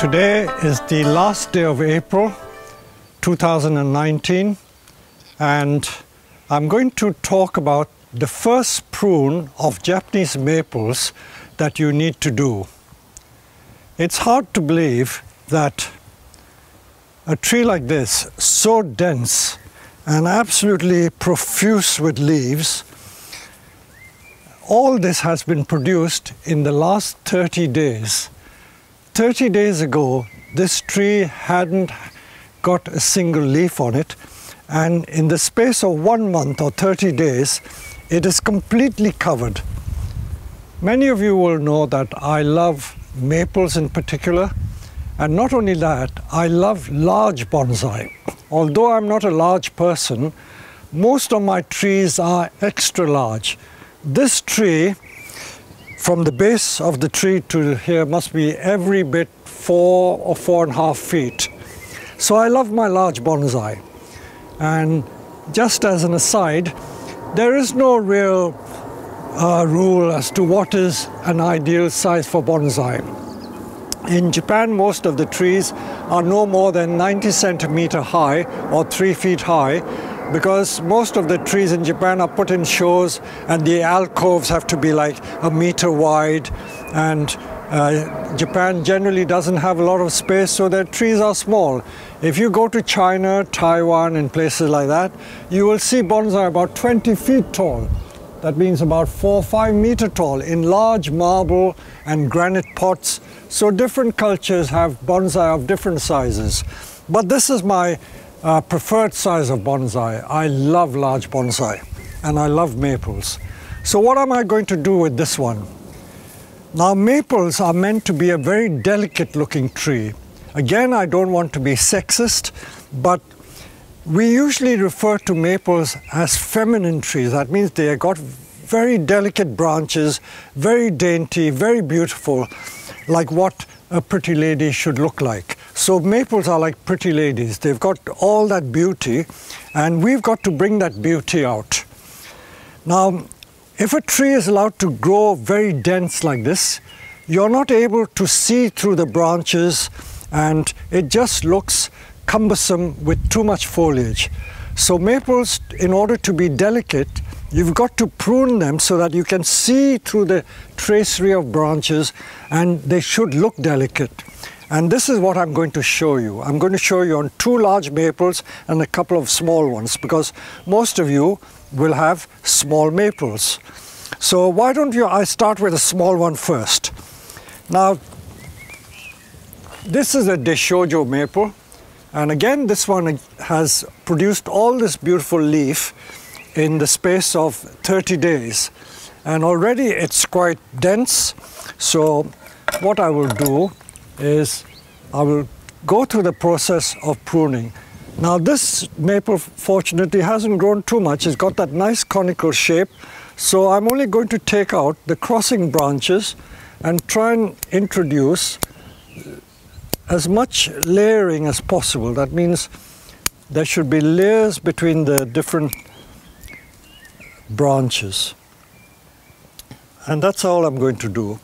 Today is the last day of April 2019 and I'm going to talk about the first prune of Japanese maples that you need to do. It's hard to believe that a tree like this, so dense and absolutely profuse with leaves, all this has been produced in the last 30 days. 30 days ago, this tree hadn't got a single leaf on it, and in the space of one month or 30 days, it is completely covered. Many of you will know that I love maples in particular, and not only that, I love large bonsai. Although I'm not a large person, most of my trees are extra large. This tree, from the base of the tree to here, must be every bit four or four and a half feet. So I love my large bonsai. And just as an aside, there is no real uh, rule as to what is an ideal size for bonsai. In Japan, most of the trees are no more than 90 centimeter high or three feet high because most of the trees in Japan are put in shows and the alcoves have to be like a meter wide and uh, Japan generally doesn't have a lot of space so their trees are small. If you go to China, Taiwan and places like that, you will see bonsai about 20 feet tall. That means about four or five meter tall in large marble and granite pots. So different cultures have bonsai of different sizes. But this is my uh, preferred size of bonsai. I love large bonsai and I love maples. So what am I going to do with this one? Now maples are meant to be a very delicate looking tree. Again, I don't want to be sexist, but we usually refer to maples as feminine trees. That means they have got very delicate branches, very dainty, very beautiful, like what a pretty lady should look like. So maples are like pretty ladies. They've got all that beauty and we've got to bring that beauty out. Now, if a tree is allowed to grow very dense like this, you're not able to see through the branches and it just looks cumbersome with too much foliage. So maples, in order to be delicate, you've got to prune them so that you can see through the tracery of branches and they should look delicate. And this is what I'm going to show you. I'm going to show you on two large maples and a couple of small ones because most of you will have small maples. So why don't you, I start with a small one first. Now, this is a Deshojo maple. And again, this one has produced all this beautiful leaf in the space of 30 days. And already it's quite dense. So what I will do is I will go through the process of pruning. Now this maple fortunately hasn't grown too much. It's got that nice conical shape. So I'm only going to take out the crossing branches and try and introduce as much layering as possible. That means there should be layers between the different branches. And that's all I'm going to do.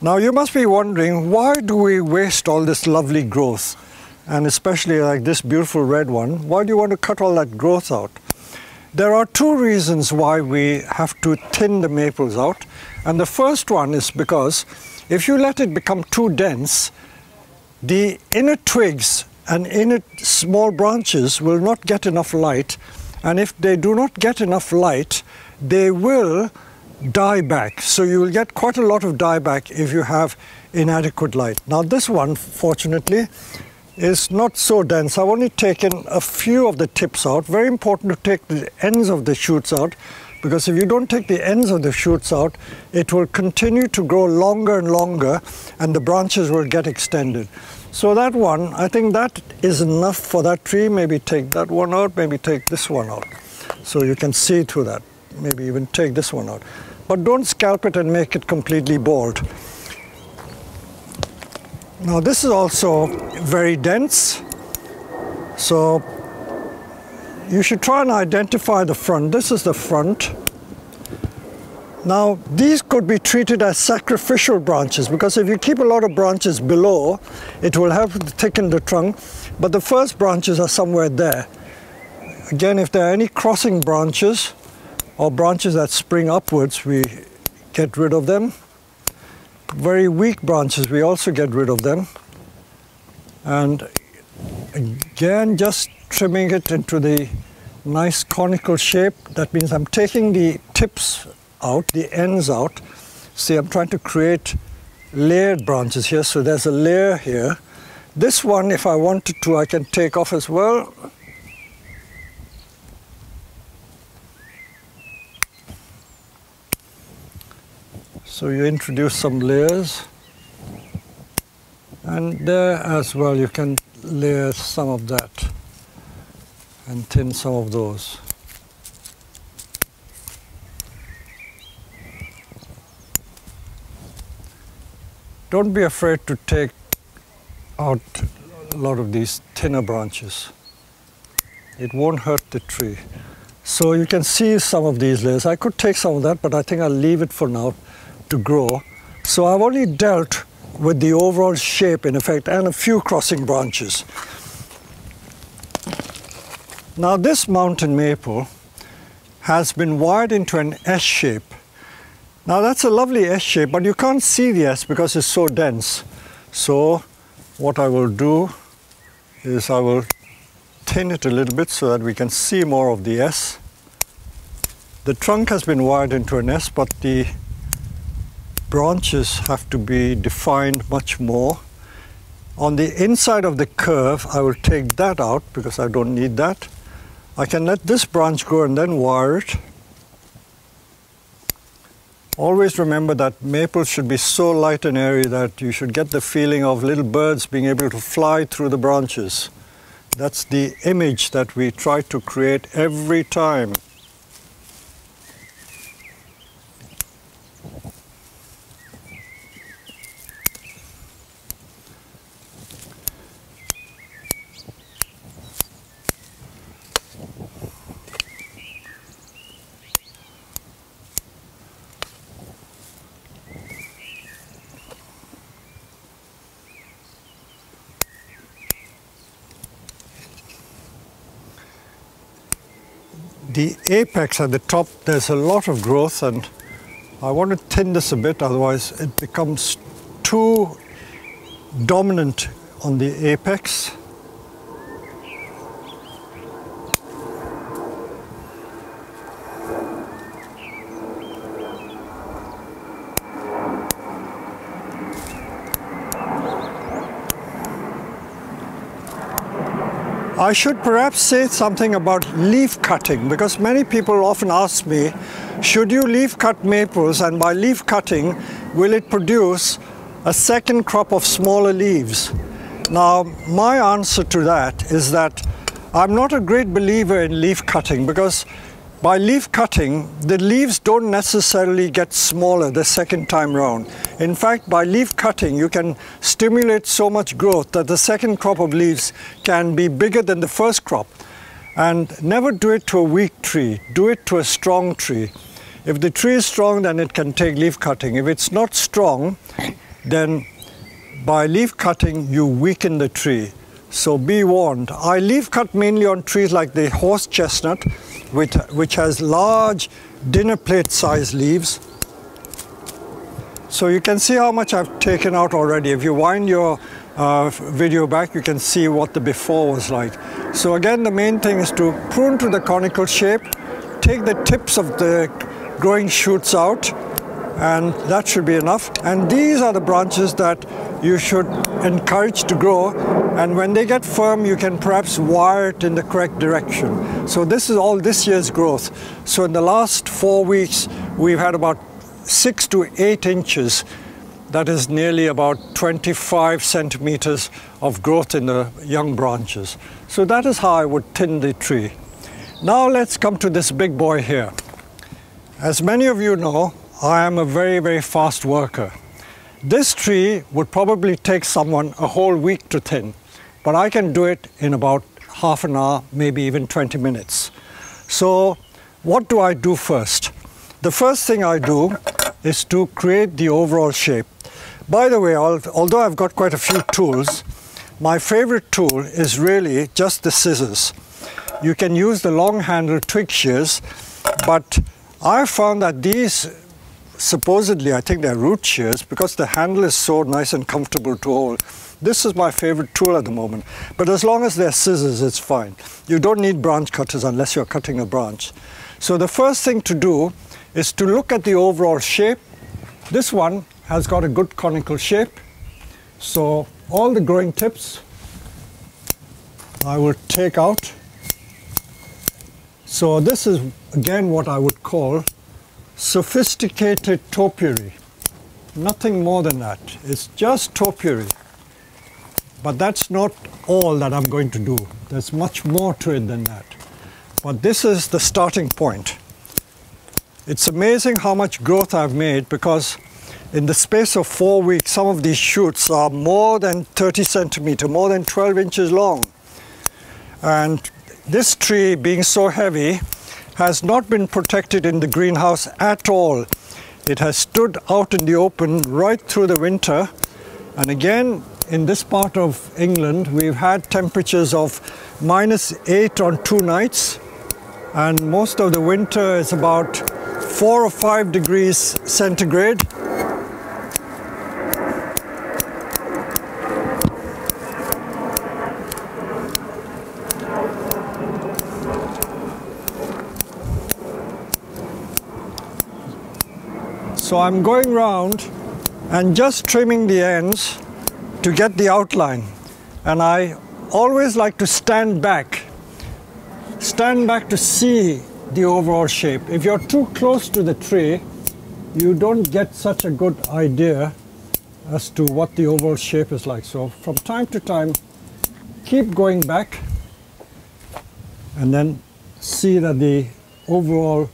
Now you must be wondering, why do we waste all this lovely growth? And especially like this beautiful red one, why do you want to cut all that growth out? There are two reasons why we have to thin the maples out. And the first one is because if you let it become too dense, the inner twigs and inner small branches will not get enough light. And if they do not get enough light, they will dieback. So you will get quite a lot of dieback if you have inadequate light. Now this one, fortunately, is not so dense. I've only taken a few of the tips out. Very important to take the ends of the shoots out because if you don't take the ends of the shoots out, it will continue to grow longer and longer and the branches will get extended. So that one, I think that is enough for that tree. Maybe take that one out, maybe take this one out. So you can see through that. Maybe even take this one out. But don't scalp it and make it completely bald. Now this is also very dense. So you should try and identify the front. This is the front. Now, these could be treated as sacrificial branches because if you keep a lot of branches below, it will help thicken the trunk, but the first branches are somewhere there. Again, if there are any crossing branches or branches that spring upwards, we get rid of them. Very weak branches, we also get rid of them. And again, just trimming it into the nice conical shape. That means I'm taking the tips out, the ends out. See, I'm trying to create layered branches here, so there's a layer here. This one, if I wanted to, I can take off as well. So you introduce some layers. And there as well, you can layer some of that and thin some of those. Don't be afraid to take out a lot of these thinner branches. It won't hurt the tree. So you can see some of these layers. I could take some of that, but I think I'll leave it for now to grow. So I've only dealt with the overall shape in effect and a few crossing branches. Now this mountain maple has been wired into an S shape now that's a lovely S shape, but you can't see the S because it's so dense. So what I will do is I will thin it a little bit so that we can see more of the S. The trunk has been wired into an S, but the branches have to be defined much more. On the inside of the curve, I will take that out because I don't need that. I can let this branch go and then wire it. Always remember that maples should be so light and airy that you should get the feeling of little birds being able to fly through the branches. That's the image that we try to create every time. The apex at the top, there's a lot of growth and I want to thin this a bit, otherwise it becomes too dominant on the apex. I should perhaps say something about leaf cutting because many people often ask me, should you leaf cut maples and by leaf cutting, will it produce a second crop of smaller leaves? Now, my answer to that is that I'm not a great believer in leaf cutting because by leaf cutting, the leaves don't necessarily get smaller the second time round. In fact, by leaf cutting, you can stimulate so much growth that the second crop of leaves can be bigger than the first crop. And never do it to a weak tree, do it to a strong tree. If the tree is strong, then it can take leaf cutting. If it's not strong, then by leaf cutting, you weaken the tree. So be warned. I leaf cut mainly on trees like the horse chestnut, which, which has large dinner plate size leaves. So you can see how much I've taken out already. If you wind your uh, video back, you can see what the before was like. So again, the main thing is to prune to the conical shape, take the tips of the growing shoots out, and that should be enough. And these are the branches that you should encourage to grow and when they get firm you can perhaps wire it in the correct direction. So this is all this year's growth. So in the last four weeks we've had about six to eight inches that is nearly about 25 centimeters of growth in the young branches. So that is how I would thin the tree. Now let's come to this big boy here. As many of you know, I am a very, very fast worker. This tree would probably take someone a whole week to thin, but I can do it in about half an hour, maybe even 20 minutes. So what do I do first? the first thing I do is to create the overall shape. By the way, although I've got quite a few tools, my favorite tool is really just the scissors. You can use the long handle twig shears, but I found that these supposedly I think they're root shears because the handle is so nice and comfortable to hold. This is my favorite tool at the moment, but as long as they're scissors, it's fine. You don't need branch cutters unless you're cutting a branch. So the first thing to do is to look at the overall shape. This one has got a good conical shape. So all the growing tips I will take out. So this is again what I would call sophisticated topiary. Nothing more than that. It's just topiary. But that's not all that I'm going to do. There's much more to it than that. But this is the starting point. It's amazing how much growth I've made because in the space of four weeks, some of these shoots are more than 30 centimeter, more than 12 inches long. And this tree being so heavy has not been protected in the greenhouse at all. It has stood out in the open right through the winter. And again, in this part of England, we've had temperatures of minus eight on two nights. And most of the winter is about four or five degrees centigrade. So I'm going round and just trimming the ends to get the outline. And I always like to stand back, stand back to see the overall shape. If you're too close to the tree, you don't get such a good idea as to what the overall shape is like. So from time to time, keep going back and then see that the overall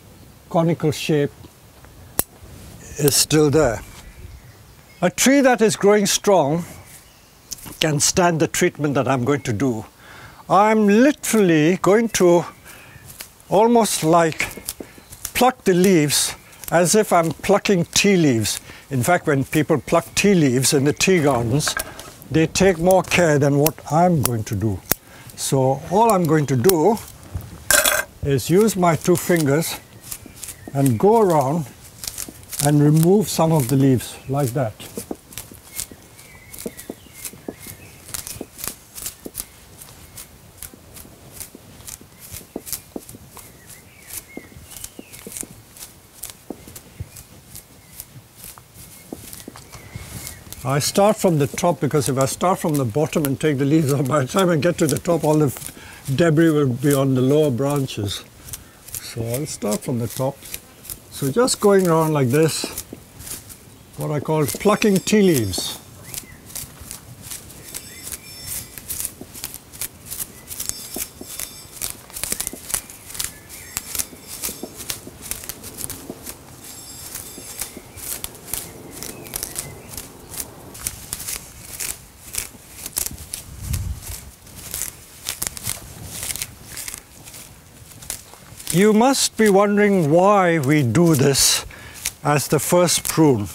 conical shape is still there. A tree that is growing strong can stand the treatment that I'm going to do. I'm literally going to almost like pluck the leaves as if I'm plucking tea leaves. In fact, when people pluck tea leaves in the tea gardens, they take more care than what I'm going to do. So all I'm going to do is use my two fingers and go around and remove some of the leaves like that. I start from the top because if I start from the bottom and take the leaves off, by the time I get to the top, all the debris will be on the lower branches. So I'll start from the top. So just going around like this, what I call plucking tea leaves. You must be wondering why we do this as the first prune.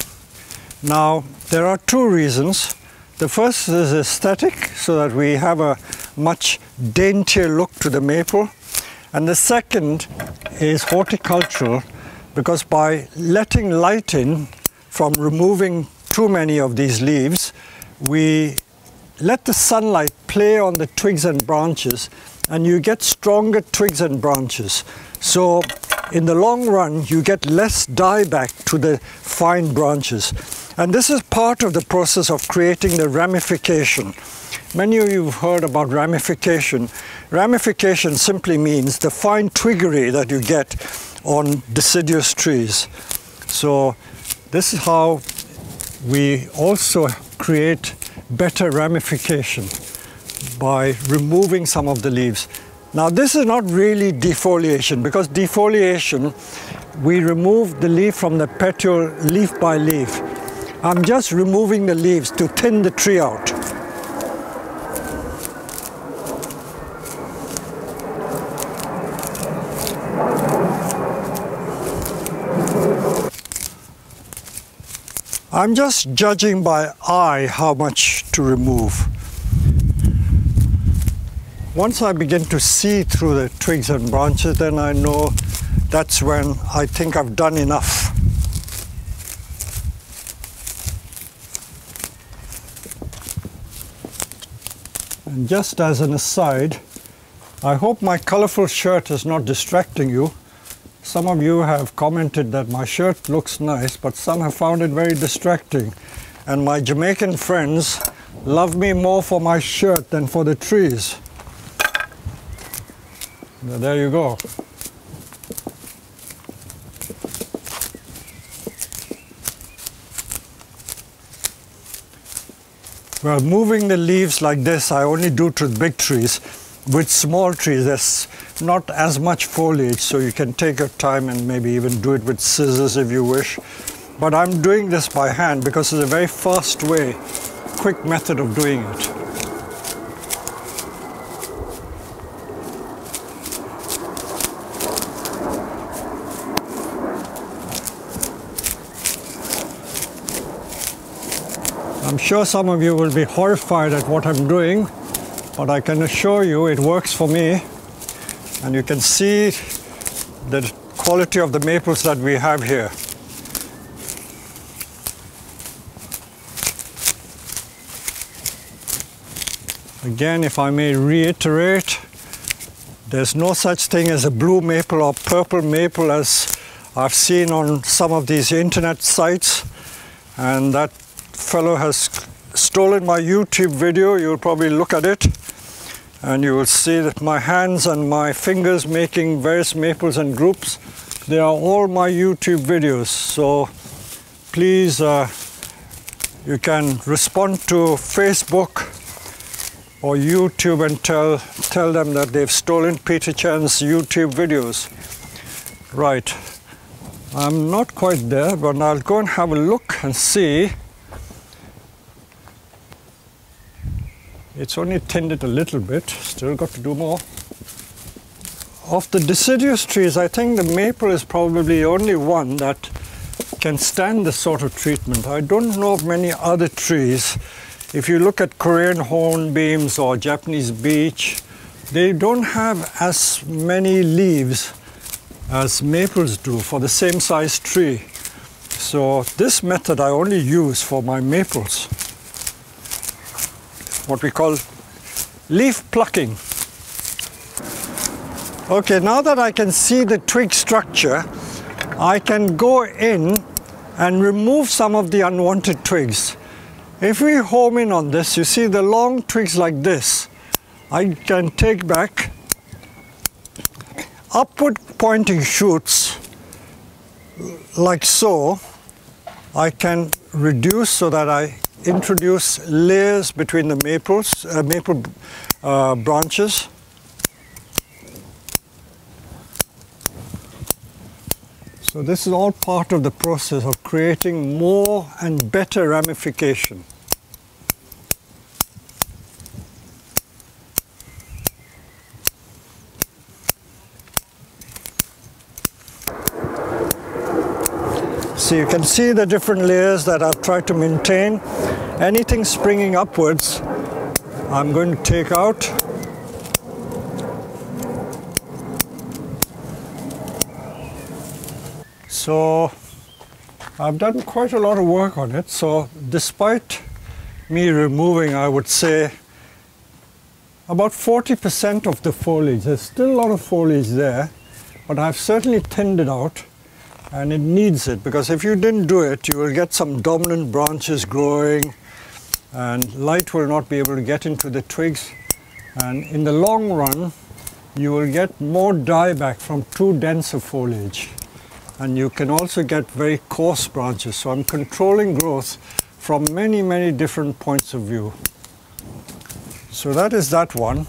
Now, there are two reasons. The first is aesthetic, so that we have a much daintier look to the maple. And the second is horticultural, because by letting light in from removing too many of these leaves, we let the sunlight play on the twigs and branches and you get stronger twigs and branches. So in the long run, you get less dieback to the fine branches. And this is part of the process of creating the ramification. Many of you have heard about ramification. Ramification simply means the fine twiggery that you get on deciduous trees. So this is how we also create better ramification by removing some of the leaves. Now this is not really defoliation because defoliation, we remove the leaf from the petiole leaf by leaf. I'm just removing the leaves to thin the tree out. I'm just judging by eye how much to remove. Once I begin to see through the twigs and branches, then I know that's when I think I've done enough. And just as an aside, I hope my colorful shirt is not distracting you. Some of you have commented that my shirt looks nice, but some have found it very distracting. And my Jamaican friends love me more for my shirt than for the trees. There you go. Well, moving the leaves like this, I only do to big trees. With small trees, there's not as much foliage, so you can take your time and maybe even do it with scissors if you wish. But I'm doing this by hand because it's a very fast way, quick method of doing it. Sure some of you will be horrified at what I'm doing, but I can assure you it works for me. And you can see the quality of the maples that we have here. Again, if I may reiterate, there's no such thing as a blue maple or purple maple as I've seen on some of these internet sites. And that fellow has stolen my YouTube video. You'll probably look at it and you will see that my hands and my fingers making various maples and groups they are all my YouTube videos. So please uh, you can respond to Facebook or YouTube and tell tell them that they've stolen Peter Chan's YouTube videos. Right. I'm not quite there but I'll go and have a look and see It's only tended a little bit, still got to do more. Of the deciduous trees, I think the maple is probably the only one that can stand this sort of treatment. I don't know of many other trees. If you look at Korean hornbeams or Japanese beech, they don't have as many leaves as maples do for the same size tree. So this method I only use for my maples what we call leaf plucking. Okay, now that I can see the twig structure, I can go in and remove some of the unwanted twigs. If we home in on this, you see the long twigs like this, I can take back upward pointing shoots like so. I can reduce so that I introduce layers between the maples, uh, maple uh, branches. So this is all part of the process of creating more and better ramification. So you can see the different layers that I've tried to maintain. Anything springing upwards, I'm going to take out. So I've done quite a lot of work on it. So despite me removing, I would say, about 40% of the foliage. There's still a lot of foliage there, but I've certainly thinned it out and it needs it because if you didn't do it you will get some dominant branches growing and light will not be able to get into the twigs. And in the long run you will get more dieback from too dense a foliage. And you can also get very coarse branches. So I'm controlling growth from many many different points of view. So that is that one.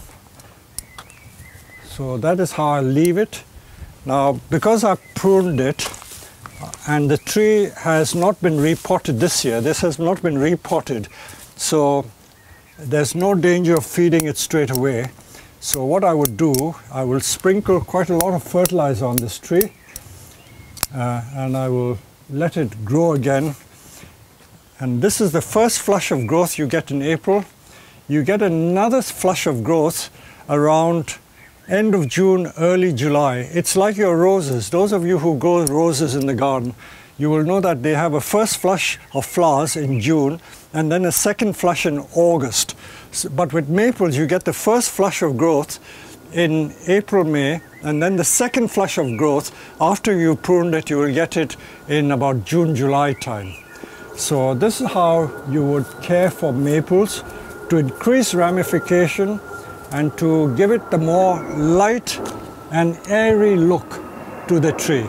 So that is how I leave it. Now because I pruned it and the tree has not been repotted this year. This has not been repotted, so there's no danger of feeding it straight away. So what I would do, I will sprinkle quite a lot of fertilizer on this tree uh, and I will let it grow again And this is the first flush of growth you get in April. You get another flush of growth around end of June, early July. It's like your roses. Those of you who grow roses in the garden, you will know that they have a first flush of flowers in June and then a second flush in August. But with maples, you get the first flush of growth in April, May, and then the second flush of growth after you pruned it, you will get it in about June, July time. So this is how you would care for maples to increase ramification and to give it the more light and airy look to the tree.